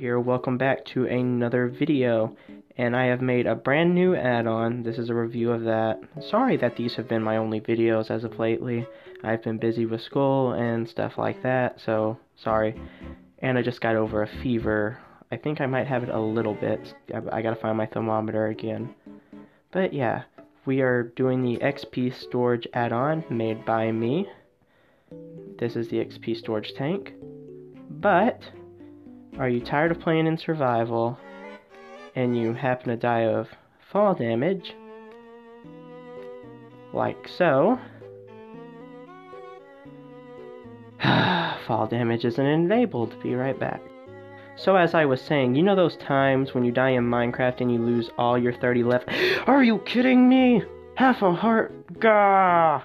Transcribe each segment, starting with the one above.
here, welcome back to another video, and I have made a brand new add-on, this is a review of that. Sorry that these have been my only videos as of lately, I've been busy with school and stuff like that, so sorry. And I just got over a fever, I think I might have it a little bit, I gotta find my thermometer again. But yeah, we are doing the XP storage add-on made by me. This is the XP storage tank. But are you tired of playing in survival and you happen to die of fall damage? Like so. fall damage isn't enabled. Be right back. So as I was saying, you know those times when you die in Minecraft and you lose all your 30 left? Are you kidding me? Half a heart? Gah!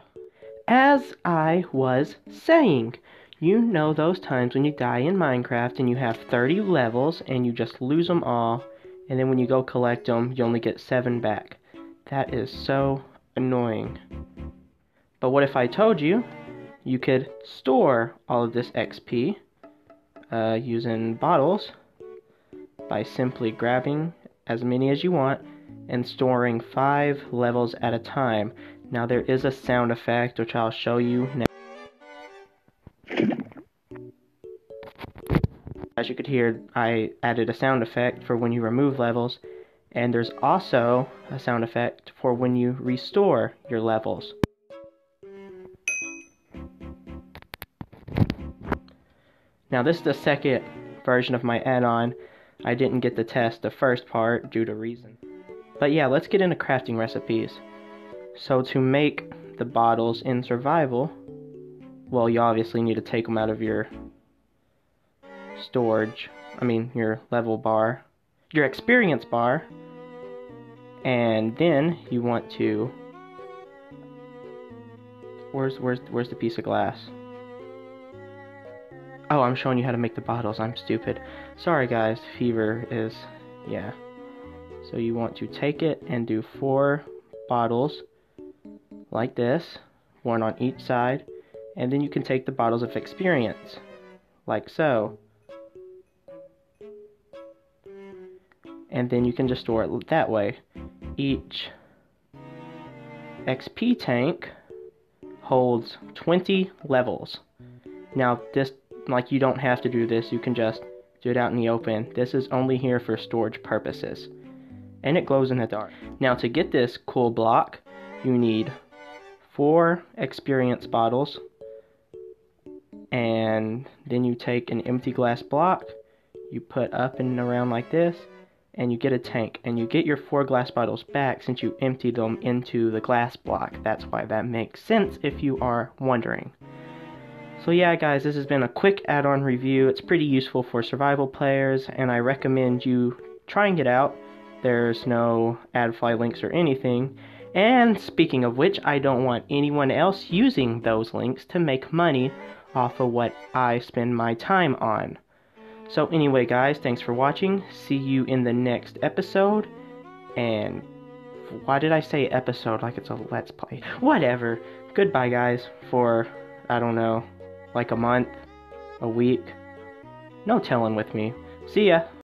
As I was saying, you know those times when you die in Minecraft and you have 30 levels and you just lose them all, and then when you go collect them, you only get 7 back. That is so annoying. But what if I told you you could store all of this XP uh, using bottles by simply grabbing as many as you want and storing 5 levels at a time. Now there is a sound effect which I'll show you now. As you could hear, I added a sound effect for when you remove levels, and there's also a sound effect for when you restore your levels. Now this is the second version of my add-on. I didn't get to test the first part due to reason. But yeah, let's get into crafting recipes. So to make the bottles in survival, well, you obviously need to take them out of your storage, I mean your level bar, your experience bar, and then you want to where's where's where's the piece of glass? Oh, I'm showing you how to make the bottles. I'm stupid. Sorry guys, fever is yeah. So you want to take it and do four bottles like this, one on each side, and then you can take the bottles of experience like so. And then you can just store it that way. Each XP tank holds 20 levels. Now this, like you don't have to do this, you can just do it out in the open. This is only here for storage purposes. And it glows in the dark. Now to get this cool block, you need four experience bottles. And then you take an empty glass block, you put up and around like this, and you get a tank and you get your four glass bottles back since you emptied them into the glass block. That's why that makes sense if you are wondering. So yeah guys, this has been a quick add-on review. It's pretty useful for survival players and I recommend you trying it out. There's no adfly links or anything. And speaking of which, I don't want anyone else using those links to make money off of what I spend my time on. So anyway, guys, thanks for watching. See you in the next episode. And why did I say episode like it's a let's play? Whatever. Goodbye, guys, for, I don't know, like a month, a week. No telling with me. See ya.